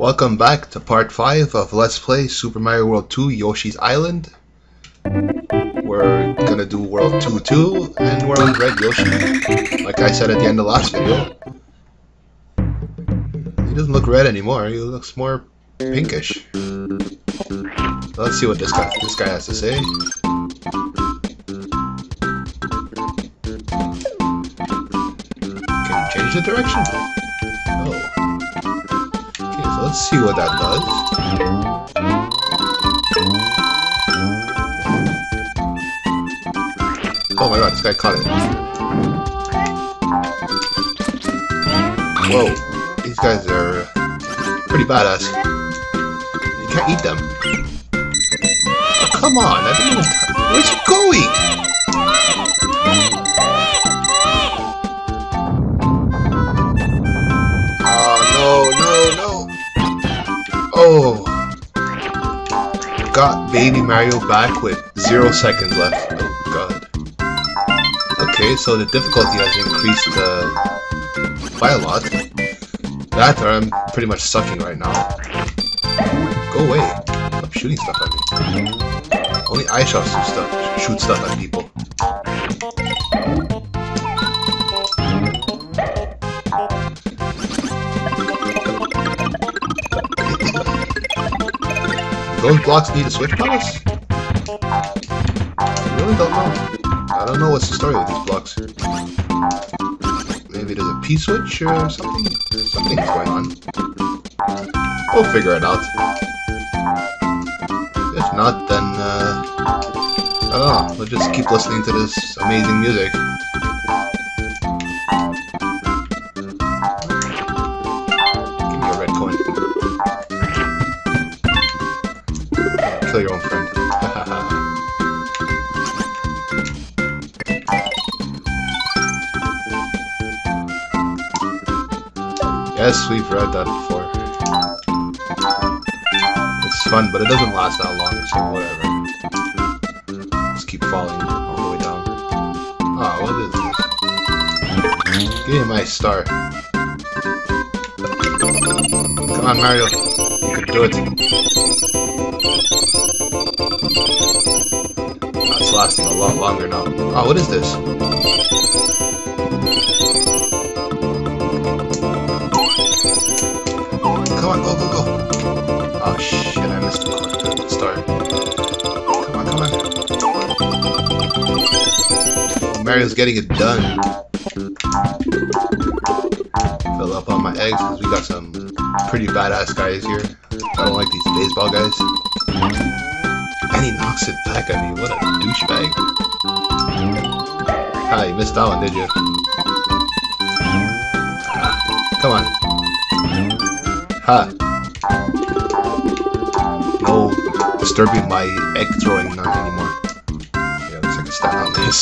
Welcome back to part 5 of Let's Play Super Mario World 2 Yoshi's Island. We're gonna do World 2 2, and we're on Red Yoshi. Like I said at the end of last video. He doesn't look red anymore, he looks more pinkish. Let's see what this guy this guy has to say. Can you change the direction? Oh. Let's see what that does. Oh my god, this guy caught it. Whoa, these guys are pretty badass. You can't eat them. Oh, come on, I didn't even Where's he going? Baby Mario back with zero seconds left. Oh, God. Okay, so the difficulty has increased uh, by a lot. That or I'm pretty much sucking right now. Go away. Stop shooting stuff at me. Only I shoot stuff, shoot stuff at people. Blocks need a switch palace? I really don't know. I don't know what's the story with these blocks. Maybe there's a P-switch or something? Something's going on. We'll figure it out. If not, then, uh... I don't know. We'll just keep listening to this amazing music. That before. It's fun, but it doesn't last that long, so whatever. Just keep falling all the way down. Ah, what is this? Give me my star. Come on, Mario. You can do it. Oh, it's lasting a lot longer now. Oh, what is this? Come on, go, go, go. Oh shit, I missed the, start. Come on, come on. Mario's getting it done. Fill up on my eggs because we got some pretty badass guys here. I don't like these baseball guys. And he knocks it back at me. What a douchebag. Ah, you missed that one, did you? Ha! No disturbing my egg throwing not anymore. Yeah, looks like a stand on this.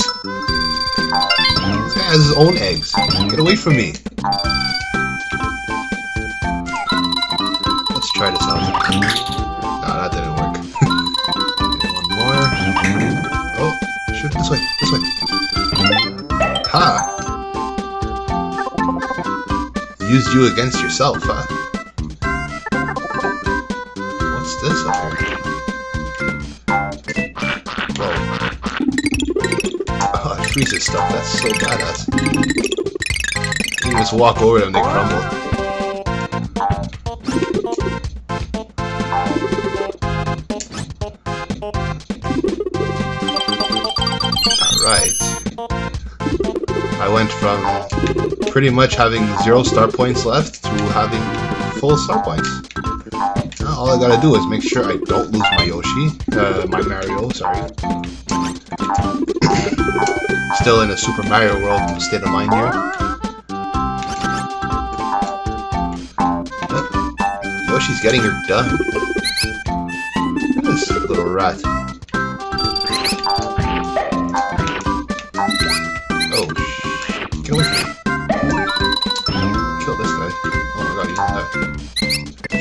This guy has his own eggs. Get away from me. Let's try this out. No, that didn't work. One more. Oh, shoot this way, this way. Ha! Used you against yourself, huh? This. Oh, it freezes stuff. That's so badass. You just walk over them, they crumble. I went from pretty much having zero star points left to having full star points. All I gotta do is make sure I don't lose my Yoshi, uh, my Mario, sorry. Still in a Super Mario World state of mind here. But Yoshi's getting her done. This little rat.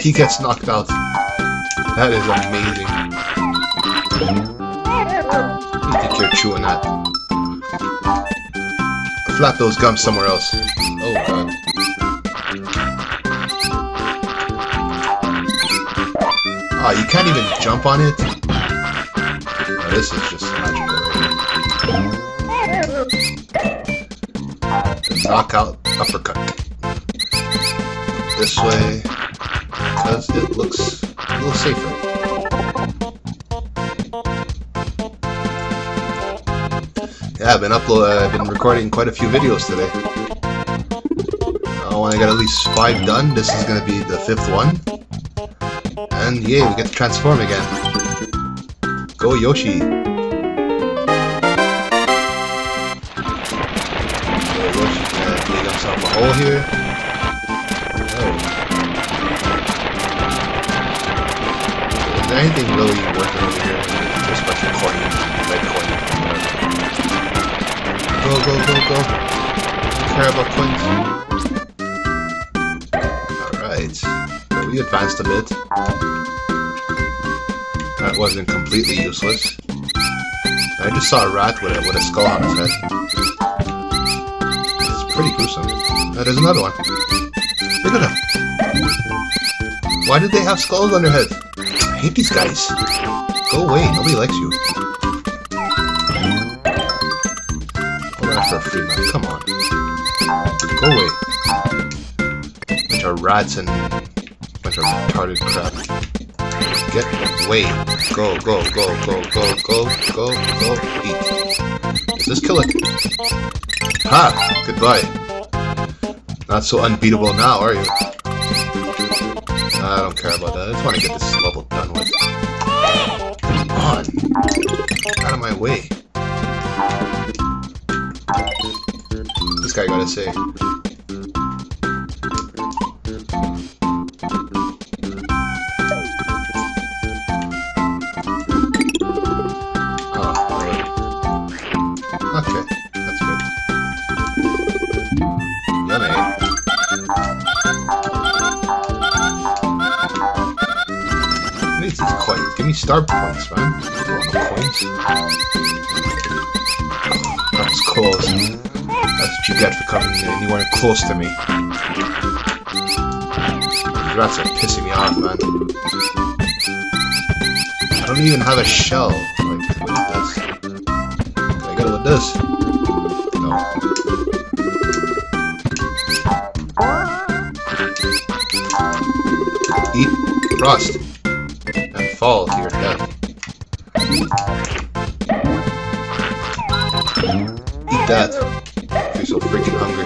He gets knocked out. That is amazing. You think you're chewing that? Flap those gums somewhere else. Oh god. Oh, you can't even jump on it? Oh, this is just magical. Knockout uppercut. This way, because it looks a little safer. Yeah, I've been upload. Uh, I've been recording quite a few videos today. Uh, when I get at least five done, this is gonna be the fifth one. And yay, we get to transform again. Go Yoshi! Yoshi can dig himself a hole here. Oh. Is there anything really working over here? Just bunch coin, red coin. Go, go, go, go. Care about coins. Alright. So we advanced a bit. That wasn't completely useless. I just saw a rat with a, with a skull on his head. It's pretty gruesome. There's another one. Look at them. Why did they have skulls on their head? Hate these guys. Go away. Nobody likes you. Come on. Go away. Bunch of rats and bunch of retarded crap. Get away. Go, go, go, go, go, go, go, go, eat. Just kill it. Ha! Goodbye. Not so unbeatable now, are you? I don't care about that. I just want to get this level done with. Come on. Out of my way. This guy gotta say. Oh, star points, man. I want no. That was close. That's what you get for coming here. You weren't close to me. Rats are pissing me off, man. I don't even have a shell. Like, what is this? Can I get it with this? No. Eat rust fall to your death. Eat that. If you're so freaking hungry.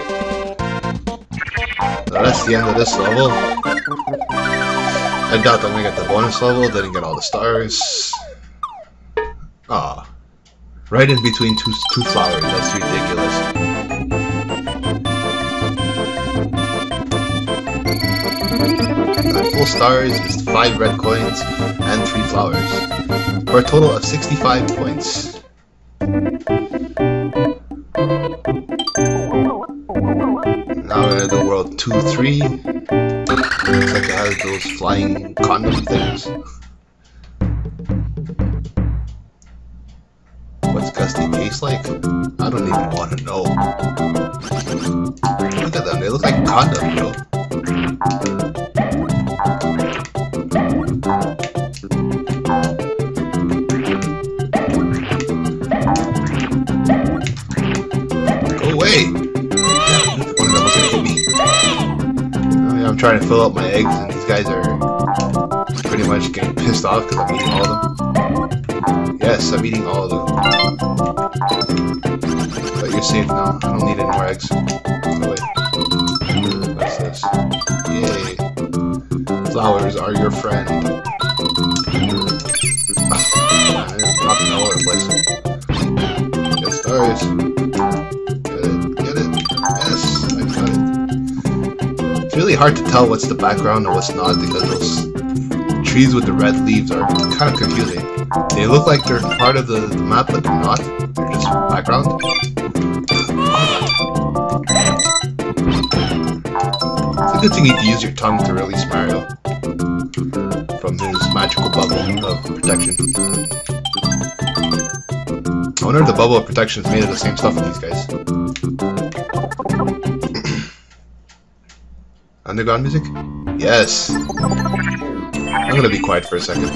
That's the end of this level. I doubt I'm gonna get the bonus level, didn't get all the stars. Ah. Right in between two, two flowers, that's ridiculous. Full stars is 5 red coins and 3 flowers. For a total of 65 points. Now we're do world 2 3. Looks like it has those flying condom things. What's Gusty taste like? I don't even want to know. Look at them, they look like condoms. Trying to fill up my eggs, and these guys are pretty much getting pissed off because I'm eating all of them. Yes, I'm eating all of them. But you're safe now. I don't need any more eggs. Oh, wait. What's this? Yay. Flowers are your friend. Hard to tell what's the background and what's not because those trees with the red leaves are kind of confusing. They look like they're part of the, the map, but they're not. They're just background. It's a good thing you can use your tongue to release Mario from his magical bubble of protection. I wonder if the bubble of protection is made of the same stuff as these guys. Underground music? Yes. I'm gonna be quiet for a second.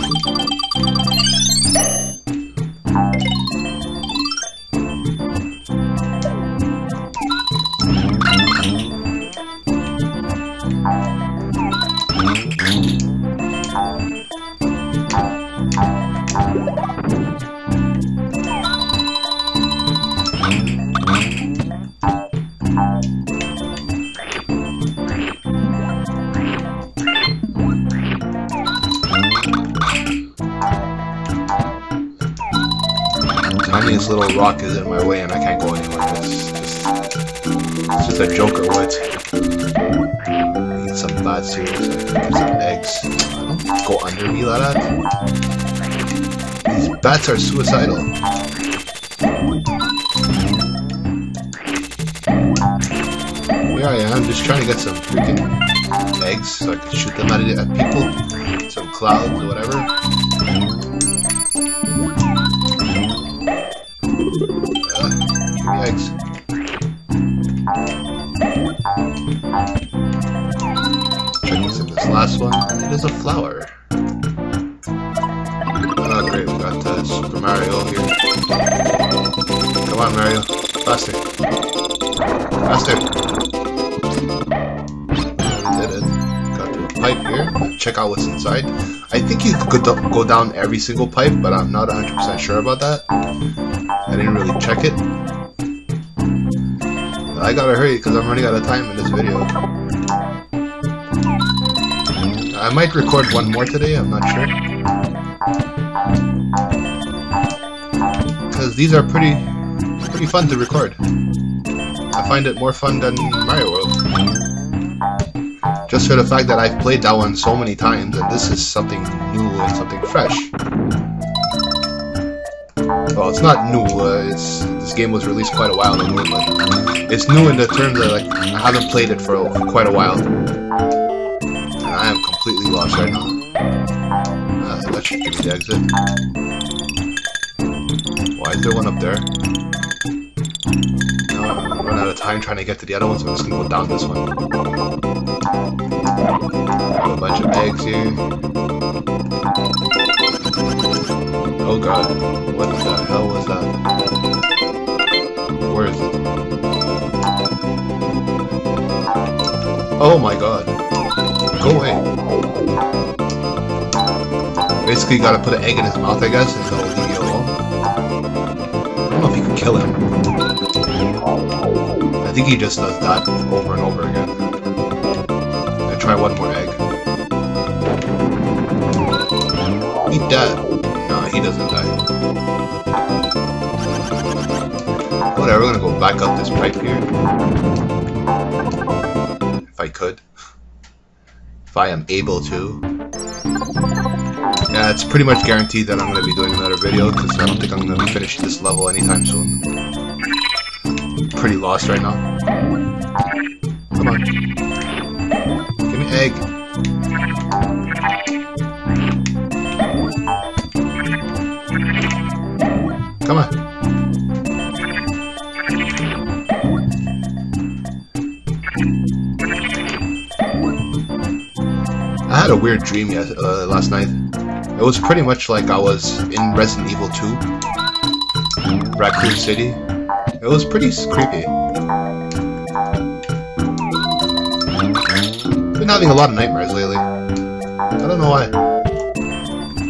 Rock is in my way and I can't go anywhere. It's just, it's just a joke or what? Eat some bats here, so some eggs. go under me that. These bats are suicidal. Here I am, just trying to get some freaking eggs so I can shoot them at, at people. Some clouds or whatever. Last one. It is a flower. Oh great, we got uh, Super Mario here. Come on Mario, faster. Faster. did it. Got the pipe here. Check out what's inside. I think you could go down every single pipe, but I'm not 100% sure about that. I didn't really check it. I gotta hurry because I'm running out of time in this video. I might record one more today, I'm not sure. Because these are pretty, pretty fun to record. I find it more fun than Mario World. Just for the fact that I've played that one so many times and this is something new and something fresh. Well, it's not new, uh, it's, this game was released quite a while ago, but it's new in the terms that like I haven't played it for quite a while. Completely lost right now. Uh, that should the exit. Why is there one up there? No, I'm running out of time trying to get to the other one, so I'm just gonna go down this one. a bunch of eggs here. Oh god, what the hell was that? Where is it? Oh my god. Go away. Basically, gotta put an egg in his mouth, I guess, and he'll you. I don't know if you can kill him. I think he just does that over and over again. I try one more egg. Eat that. No, he doesn't die. Whatever, we're gonna go back up this pipe here. If I could. If I am able to. Yeah, it's pretty much guaranteed that I'm going to be doing another video, because I don't think I'm going to finish this level anytime soon. I'm Pretty lost right now. Come on. Give me egg. Come on. I had a weird dream uh, last night. It was pretty much like I was in Resident Evil 2, Raccoon City. It was pretty creepy. Been having a lot of nightmares lately. I don't know why.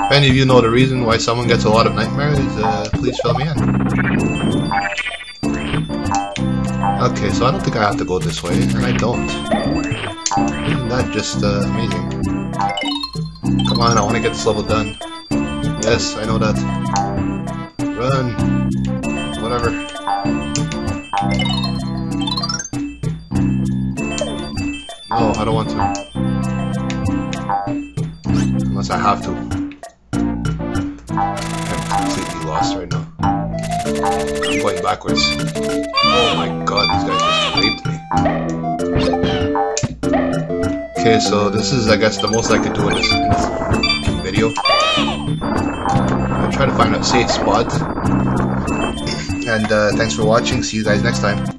If any of you know the reason why someone gets a lot of nightmares, uh, please fill me in. Okay, so I don't think I have to go this way, and I don't. Isn't that just uh, amazing? Come on, I want to get this level done. Yes, I know that. Run! Whatever. No, I don't want to. Unless I have to. I'm completely lost right now. I'm going backwards. Oh my god, these guys just raped me. Okay, so this is, I guess, the most I could do in this, in this video. I'll try to find a safe spot. And uh, thanks for watching. See you guys next time.